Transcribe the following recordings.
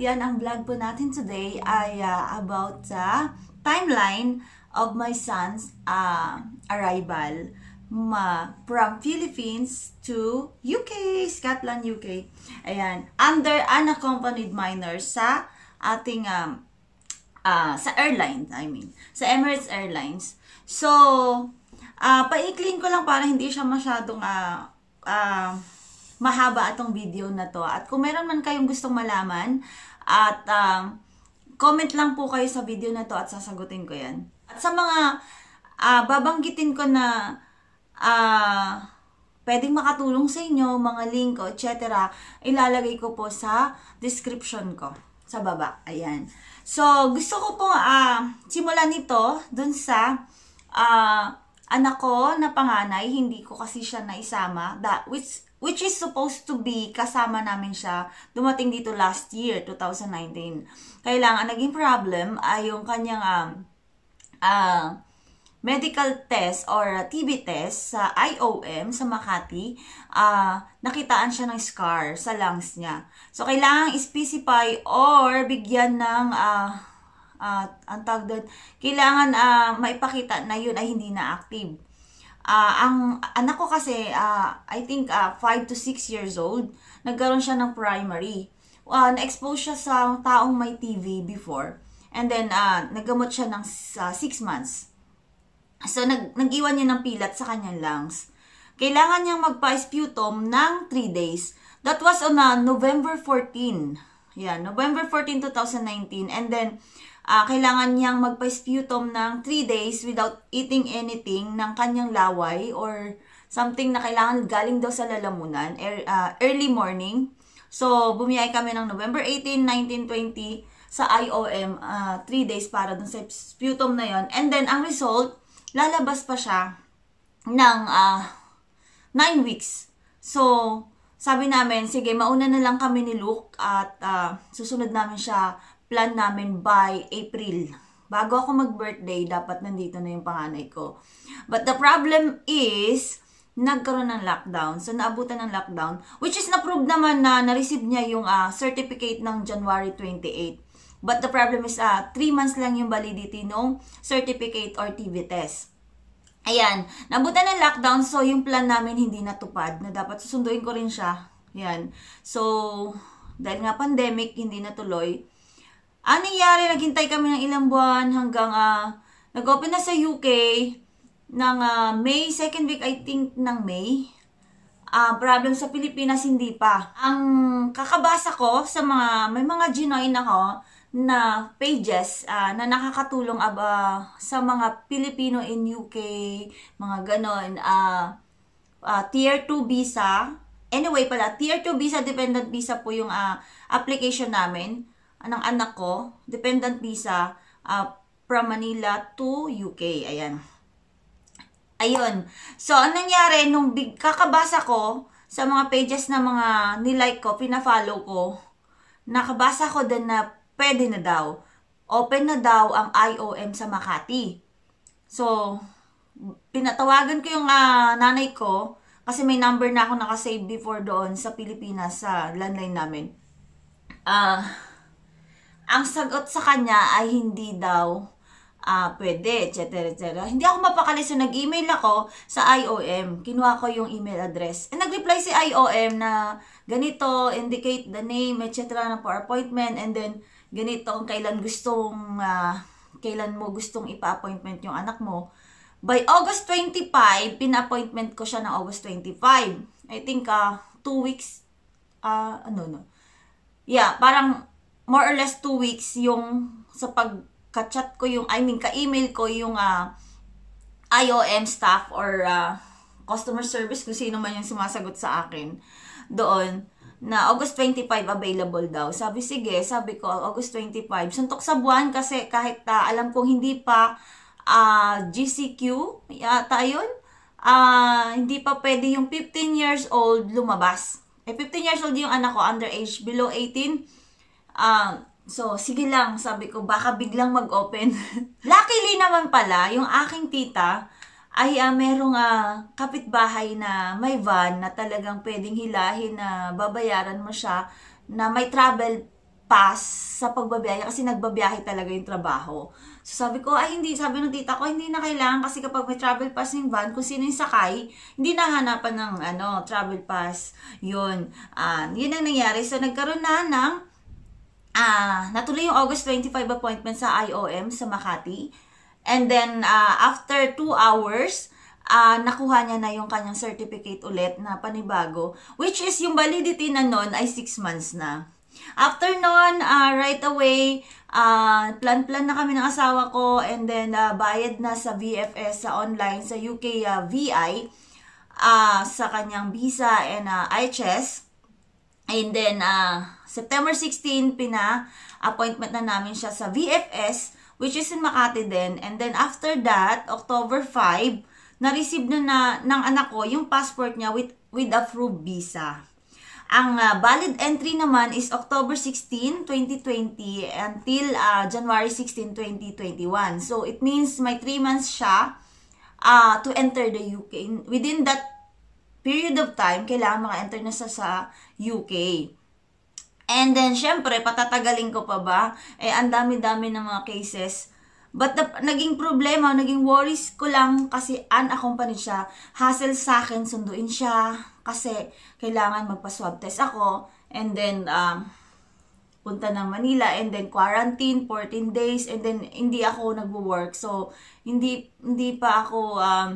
yan ang vlog po natin today ay uh, about sa uh, timeline of my son's uh, arrival ma from Philippines to UK, Scotland, UK. Ayan, under unaccompanied minors sa ating um, uh, sa airline, I mean, sa Emirates Airlines. So, uh, paikling ko lang para hindi siya masyadong uh, uh, mahaba atong video na to. At kung meron man kayong gustong malaman, at um, comment lang po kayo sa video na to at sasagutin ko yan. At sa mga uh, babanggitin ko na uh, pwedeng makatulong sa inyo, mga link ko, etc., ilalagay ko po sa description ko sa baba. Ayan. So, gusto ko po uh, simulan ito dun sa uh, anak ko na panganay. Hindi ko kasi siya naisama. That, which which is supposed to be kasama namin siya dumating dito last year, 2019. Kailangan, naging problem ay yung kanyang um, uh, medical test or TB test sa IOM sa Makati, uh, nakitaan siya ng scar sa lungs niya. So, kailangan specify or bigyan ng uh, uh, ang tawag doon, kailangan uh, maipakita na yun ay hindi na active. Uh, ang anak ko kasi, uh, I think 5 uh, to 6 years old, nagkaroon siya ng primary. Uh, na-expose siya sa taong may TV before. And then, uh, naggamot siya ng 6 uh, months. So, nag nag-iwan niya ng pilat sa kanyang lungs. Kailangan niyang magpa-sputum ng 3 days. That was on uh, November 14. Yeah, November 14, 2019. And then, uh, kailangan niyang magpa-sputum ng 3 days without eating anything ng kanyang laway or something na kailangan galing daw sa lalamunan, er, uh, early morning. So, bumiyay kami ng November 18, 19, 20 sa IOM, uh, 3 days para dun sa sputum na yon And then, ang result, lalabas pa siya ng uh, 9 weeks. So, sabi namin, sige, mauna na lang kami ni Luke at uh, susunod namin siya plan namin by April. Bago ako mag-birthday, dapat nandito na yung panganay ko. But the problem is, nagkaroon ng lockdown. So, naabutan ng lockdown. Which is, na-prove naman na na-receive niya yung uh, certificate ng January 28. But the problem is, uh, 3 months lang yung validity ng certificate or TV test. Ayan, nabutan ng lockdown, so yung plan namin hindi natupad, na dapat susunduin ko rin siya. Ayan. So, dahil nga pandemic, hindi natuloy, Anong nangyari? Naghintay kami ng ilang buwan hanggang uh, nag-open na sa UK ng uh, May, second week I think ng May. Uh, problem sa Pilipinas, hindi pa. Ang kakabasa ko sa mga, may mga ginoin ako na pages uh, na nakakatulong aba sa mga Pilipino in UK, mga ganon, uh, uh, tier 2 visa. Anyway pala, tier 2 visa, dependent visa po yung uh, application namin ng anak ko, dependent visa uh, from Manila to UK. Ayan. Ayun. So, ang nangyari, nung big, kakabasa ko sa mga pages na mga nilike ko, pina-follow ko, nakabasa ko din na pwede na daw. Open na daw ang IOM sa Makati. So, pinatawagan ko yung uh, nanay ko kasi may number na ako nakasave before doon sa Pilipinas sa landline namin. Ah, uh, ang sagot sa kanya ay hindi daw uh, pwede, etc. etc. Hindi ako mapakali. So, nag-email ako sa IOM. Kinuha ko yung email address. And nag-reply si IOM na ganito, indicate the name, etc. na for appointment. And then, ganito kung kailan gustong, uh, kailan mo gustong ipa-appointment yung anak mo. By August 25, pina-appointment ko siya ng August 25. I think, uh, two weeks, uh, ano, no. Yeah, parang more or less two weeks yung sa pagka-chat ko yung, I mean, ka-email ko yung uh, IOM staff or uh, customer service kung sino man yung sumasagot sa akin doon na August 25 available daw. Sabi, sige, sabi ko, August 25. Suntok sa buwan kasi kahit uh, alam kong hindi pa uh, GCQ, yata yun, uh, hindi pa pwede yung 15 years old lumabas. Eh, 15 years old yung anak ko, underage, below 18, Um, so, sige lang, sabi ko, baka biglang mag-open. Luckily naman pala, yung aking tita, ay uh, merong uh, kapitbahay na may van na talagang pwedeng hilahin na babayaran mo siya na may travel pass sa pagbabiyahe kasi nagbabiyahe talaga yung trabaho. So sabi ko, ay hindi, sabi ng tita ko, hindi na kailangan kasi kapag may travel pass yung van, kung sino yung sakay, hindi na hanapan ng ano, travel pass. Yun. Uh, yun ang nangyari. So nagkaroon na ng, uh, natuloy yung August 25 appointment sa IOM sa Makati. And then, uh, after 2 hours, uh, nakuha niya na yung kanyang certificate ulit na panibago, which is yung validity na nun ay 6 months na. After nun, uh, right away, uh, plan-plan na kami ng asawa ko and then uh, bayad na sa VFS sa online sa UK uh, VI uh, sa kanyang visa and uh, IHS. And then, uh, September 16, pina-appointment na namin siya sa VFS, which is in Makati din. And then, after that, October 5, na-receive na, na ng anak ko yung passport niya with, with approved visa. Ang uh, valid entry naman is October 16, 2020 until uh, January 16, 2021. So, it means may 3 months siya uh, to enter the UK. Within that period of time, kailangan maka-enter na sa, sa UK. And then, syempre, patatagalin ko pa ba? Eh, ang dami-dami ng mga cases. But the, naging problema, naging worries ko lang kasi unaccompanied siya. Hassle sa akin, sunduin siya, kasi kailangan magpa-swab test ako and then um, punta ng Manila and then quarantine 14 days and then hindi ako nagwo-work so hindi hindi pa ako um,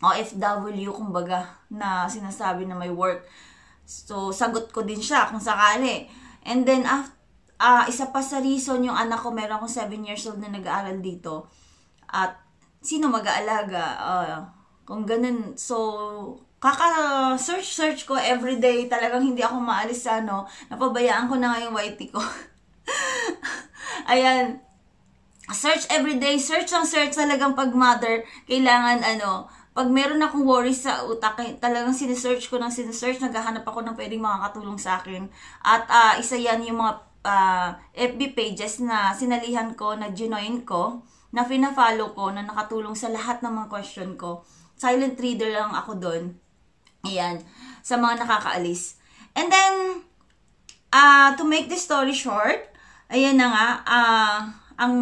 OFW kumbaga na sinasabi na may work so sagot ko din siya kung sakali. And then after uh, isa pa sa reason yung anak ko meron akong 7 years old na nag-aaral dito. At sino mag-aalaga? Uh, kung ganun. So kaka-search-search ko everyday, talagang hindi ako maalis sa ano, napabayaan ko na nga yung YT ko. Ayan, search everyday, search ang search talagang pag mother, kailangan ano, pag meron akong worries sa utak, eh, talagang sinesearch ko ng sinesearch, naghahanap ako ng pwedeng makakatulong sa akin. At uh, isa yan yung mga uh, ah, FB pages na sinalihan ko, na ginoin ko, na fina-follow ko, na nakatulong sa lahat ng mga question ko. Silent reader lang ako doon Ayan, sa mga nakakaalis. And then, uh, to make the story short, ayan na nga, uh, ang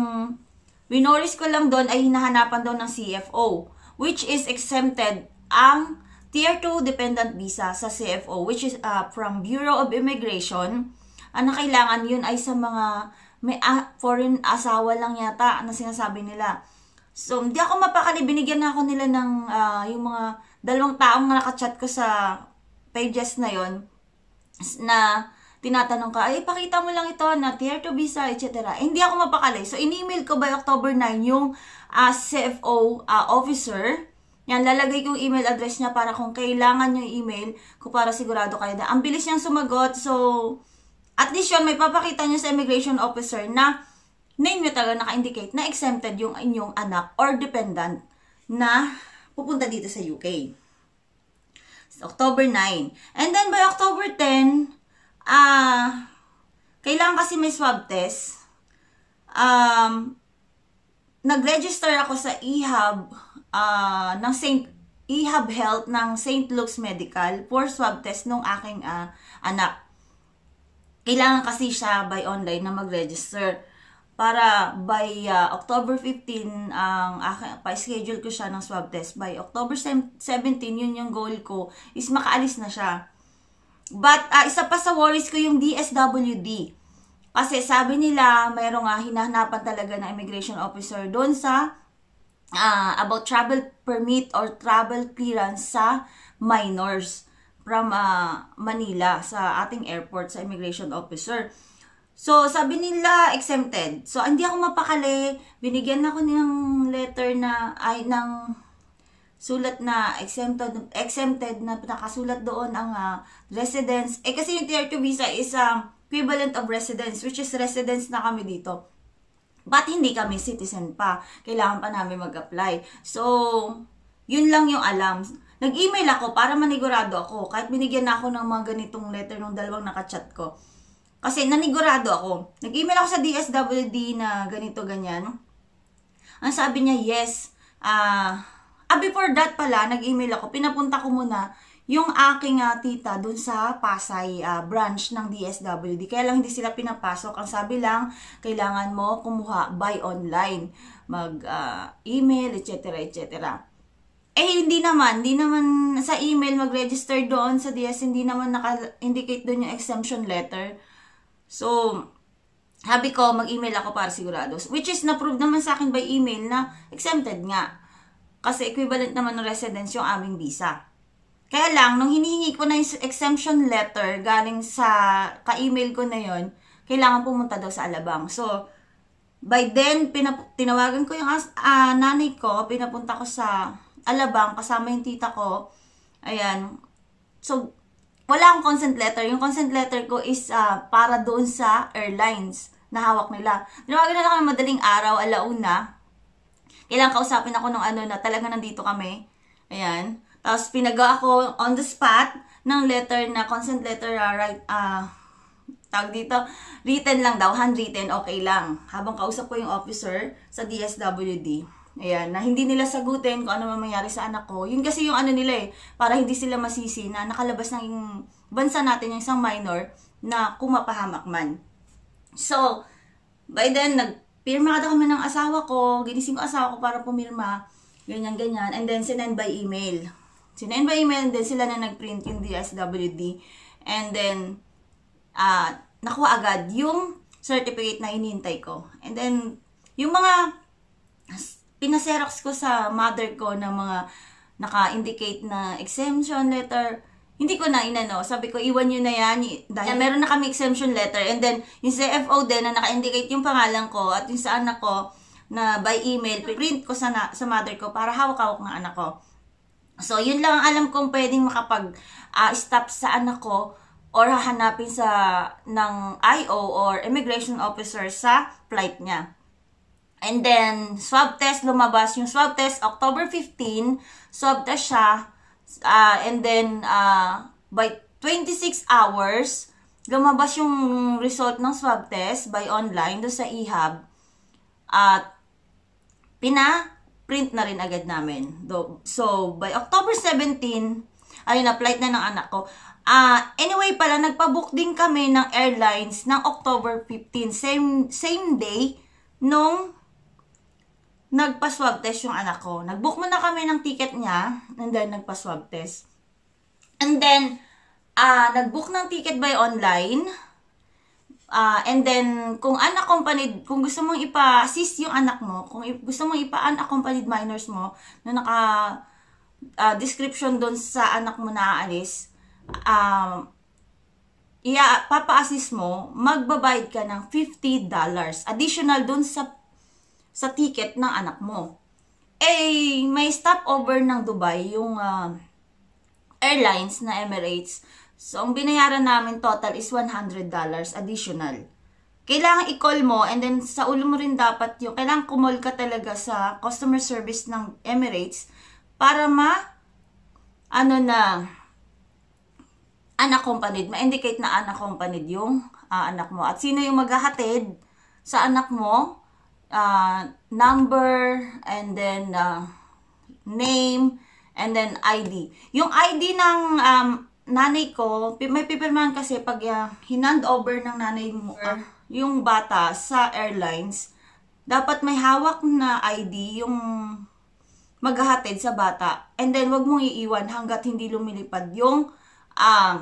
winoris ko lang doon ay hinahanapan doon ng CFO, which is exempted ang Tier 2 dependent visa sa CFO, which is uh, from Bureau of Immigration. Ang kailangan yun ay sa mga may uh, foreign asawa lang yata na sinasabi nila. So, hindi ako mapakali. Binigyan na ako nila ng uh, yung mga dalawang taong nakachat ko sa pages na yon na tinatanong ka, ay, pakita mo lang ito na tier 2 visa, etc. Eh, hindi ako mapakali. So, in-email ko by October 9 yung uh, CFO uh, officer. Yan, lalagay ko yung email address niya para kung kailangan yung email ko para sigurado kayo na ang bilis niyang sumagot. So, at least yun, may papakita niyo sa immigration officer na name niyo talaga naka-indicate na exempted yung inyong anak or dependent na pupunta dito sa UK. So, October 9. And then by October 10, ah, kailangan kasi may swab test. Um, nag-register ako sa EHUB uh, ng St. EHUB Health ng St. Luke's Medical for swab test nung aking uh, anak. Kailangan kasi siya by online na mag-register para by uh, October 15 ang uh, pa-schedule ko siya ng swab test by October 17 yun yung goal ko is makaalis na siya but uh, isa pa sa worries ko yung DSWD kasi sabi nila mayroong uh, hinahanapan talaga ng immigration officer doon sa uh, about travel permit or travel clearance sa minors from uh, Manila sa ating airport sa immigration officer So, sabi nila exempted. So, hindi ako mapakali. Binigyan ako ng letter na, ay, ng sulat na exempted, exempted na nakasulat doon ang uh, residence. Eh, kasi yung Tier 2 visa is um, equivalent of residence, which is residence na kami dito. But hindi kami citizen pa. Kailangan pa namin mag-apply. So, yun lang yung alam. Nag-email ako para manigurado ako. Kahit binigyan na ako ng mga ganitong letter ng dalawang nakachat ko kasi nanigurado ako. Nag-email ako sa DSWD na ganito, ganyan. Ang sabi niya, yes, uh, Ah, before that pala, nag-email ako, pinapunta ko muna yung aking uh, tita dun sa Pasay uh, branch ng DSWD. Kaya lang hindi sila pinapasok. Ang sabi lang, kailangan mo kumuha by online. Mag-email, uh, etc. etc. Eh, hindi naman. Hindi naman sa email mag-register doon sa DS. Hindi naman naka-indicate doon yung exemption letter. So, sabi ko, mag-email ako para sigurado. Which is, na-prove naman sa akin by email na exempted nga. Kasi equivalent naman ng residence yung aming visa. Kaya lang, nung hinihingi ko na yung exemption letter galing sa ka-email ko na yon kailangan pumunta daw sa Alabang. So, by then, pinap- tinawagan ko yung uh, nanay ko, pinapunta ko sa Alabang, kasama yung tita ko. Ayan. So, wala akong consent letter. Yung consent letter ko is uh, para doon sa airlines na hawak nila. Tinawagan na lang kami madaling araw, alauna. Kailangan kausapin ako ng ano na talaga nandito kami. Ayan. Tapos pinagawa ko on the spot ng letter na consent letter uh, right uh, tawag dito, written lang daw, handwritten, okay lang. Habang kausap ko yung officer sa DSWD. Ayan, na hindi nila sagutin kung ano man sa anak ko. Yun kasi yung ano nila eh, para hindi sila masisi na nakalabas ng bansa natin yung isang minor na kumapahamak man. So, by then, nagpirma daw kami ng asawa ko, ginising ko asawa ko para pumirma, ganyan, ganyan, and then sinend by email. Sinend by email, then sila na nag-print yung DSWD. And then, uh, nakuha agad yung certificate na inintay ko. And then, yung mga pinaserox ko sa mother ko ng mga naka-indicate na exemption letter, hindi ko na inano. Sabi ko, iwan nyo na yan. Dahil meron na kami exemption letter. And then, yung CFO din na naka-indicate yung pangalan ko at yung sa anak ko na by email, print ko sa, na, sa mother ko para hawak-hawak ng anak ko. So, yun lang ang alam kong pwedeng makapag-stop uh, sa anak ko or hahanapin sa ng IO or immigration officer sa flight niya. And then, swab test, lumabas yung swab test, October 15, swab test siya. Uh, and then, uh, by 26 hours, lumabas yung result ng swab test by online do sa EHAB. At, uh, pina print na rin agad namin. So, by October 17, ayun na, flight na ng anak ko. Uh, anyway pala, nagpabook din kami ng airlines ng October 15, same, same day, nung nagpa-swab test yung anak ko. Nagbook muna kami ng ticket niya, and then nagpa-swab test. And then, uh, nagbook ng ticket by online, Uh, and then, kung unaccompanied, kung gusto mong ipa-assist yung anak mo, kung gusto mong ipa-unaccompanied minors mo, na naka uh, description doon sa anak mo na aalis, um, iya, papa-assist mo, magbabayad ka ng $50 additional doon sa sa ticket ng anak mo. Eh, may stopover ng Dubai, yung uh, airlines na Emirates, So, ang binayaran namin total is $100 additional. Kailangan i-call mo and then sa ulo mo rin dapat yung, kailangan kumol ka talaga sa customer service ng Emirates para ma, ano na, unaccompanied, ma-indicate na unaccompanied yung uh, anak mo. At sino yung maghahatid sa anak mo, uh, number, and then uh, name, and then ID. Yung ID ng um, nanay ko, may pipirmahan kasi pag uh, hinand over ng nanay mo uh, yung bata sa airlines, dapat may hawak na ID yung maghahatid sa bata. And then, wag mong iiwan hanggat hindi lumilipad yung uh,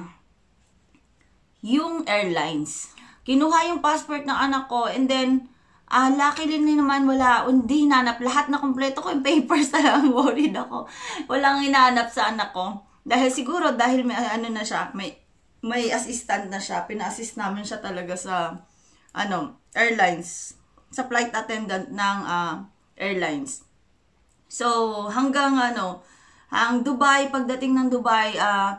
yung airlines. Kinuha yung passport ng anak ko and then, uh, luckily naman wala, hindi hinanap. Lahat na kompleto ko yung papers na lang. Worried ako. Walang hinanap sa anak ko. Dahil siguro, dahil may ano na siya, may, may assistant na siya, pina-assist namin siya talaga sa, ano, airlines, sa flight attendant ng uh, airlines. So, hanggang ano, ang Dubai, pagdating ng Dubai, uh,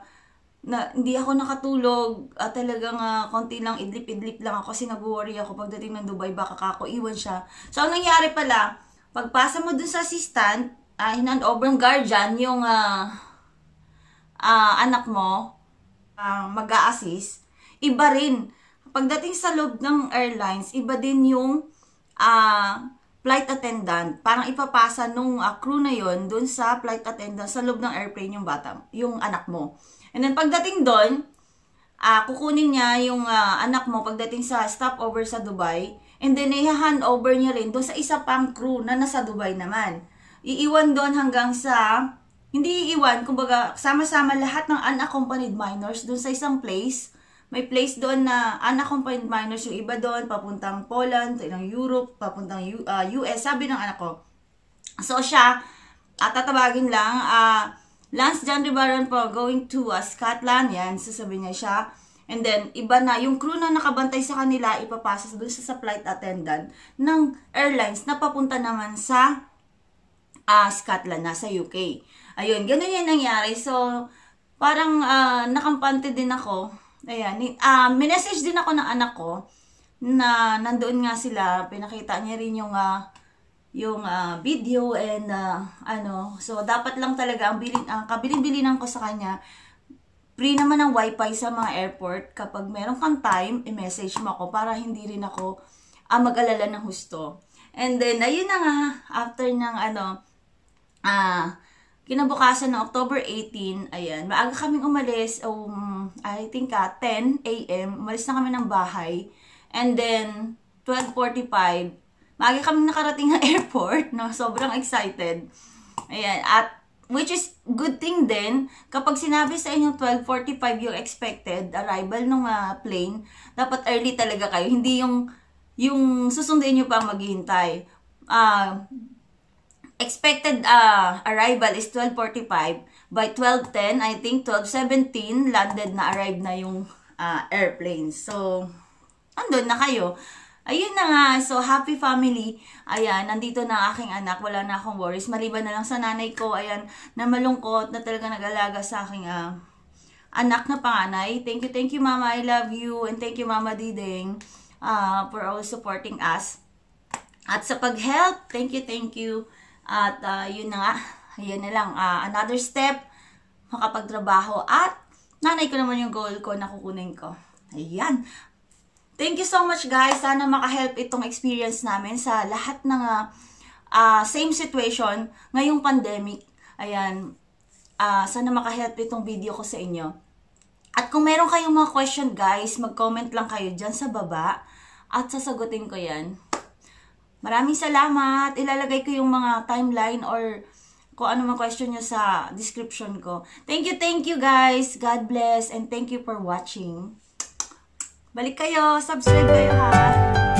na hindi ako nakatulog at talagang uh, konti lang idlip-idlip lang ako kasi nag-worry ako pagdating ng Dubai baka kako iwan siya. So ang nangyari pala, pagpasa mo dun sa assistant, uh, hinand over ng guardian yung uh, uh, anak mo uh, mag assist iba rin. Pagdating sa loob ng airlines, iba din yung uh, flight attendant. Parang ipapasa nung uh, crew na yon dun sa flight attendant sa loob ng airplane yung bata, yung anak mo. And then pagdating doon, uh, kukunin niya yung uh, anak mo pagdating sa stopover sa Dubai. And then i-hand over niya rin doon sa isa pang crew na nasa Dubai naman. Iiwan doon hanggang sa hindi iiwan, kumbaga sama-sama lahat ng unaccompanied minors doon sa isang place may place doon na unaccompanied minors yung iba doon, papuntang Poland, ilang Europe, papuntang U, uh, US. Sabi ng anak ko. So siya, at tatabagin lang, uh, Lance John Ribaron po going to uh, Scotland, yan, sasabi niya siya. And then, iba na, yung crew na nakabantay sa kanila, ipapasa doon sa flight attendant ng airlines na papunta naman sa uh, Scotland, nasa UK. Ayun, ganun yung nangyari. So, parang uh, nakampante din ako Ayan, uh, minessage din ako ng anak ko na nandoon nga sila, pinakita niya rin yung uh, yung uh, video and uh, ano, so dapat lang talaga ang bilin ang kabilin-bilinan ko sa kanya free naman ang wifi sa mga airport kapag meron kang time, i-message mo ako para hindi rin ako uh, mag-alala ng husto. And then, ayun na nga, after ng ano, ah, Kinabukasan ng October 18, ayan, maaga kaming umalis, um, I think uh, 10 a.m., umalis na kami ng bahay. And then, 12.45, maaga kaming nakarating ng airport, no? sobrang excited. Ayan, at which is good thing din, kapag sinabi sa inyo 12.45 yung expected arrival ng uh, plane, dapat early talaga kayo, hindi yung yung susundin nyo pang maghihintay. Uh, expected uh, arrival is 12.45. By 12.10, I think 12.17, landed na, arrived na yung uh, airplane. So, andun na kayo. Ayun na nga, so happy family. Ayan, nandito na aking anak, wala na akong worries. Maliban na lang sa nanay ko, ayan, na malungkot na talaga nag-alaga sa aking uh, anak na panganay. Thank you, thank you mama, I love you. And thank you mama Diding uh, for always supporting us. At sa pag-help, thank you, thank you. At uh, yun na nga, yun na lang. Uh, another step, makapagtrabaho. At nanay ko naman yung goal ko na kukunin ko. Ayan. Thank you so much guys. Sana makahelp itong experience namin sa lahat ng uh, same situation ngayong pandemic. Ayan. Uh, sana makahelp itong video ko sa inyo. At kung meron kayong mga question guys, mag-comment lang kayo dyan sa baba at sasagutin ko yan. Maraming salamat. Ilalagay ko yung mga timeline or kung ano mga question nyo sa description ko. Thank you, thank you guys. God bless and thank you for watching. Balik kayo. Subscribe kayo ha.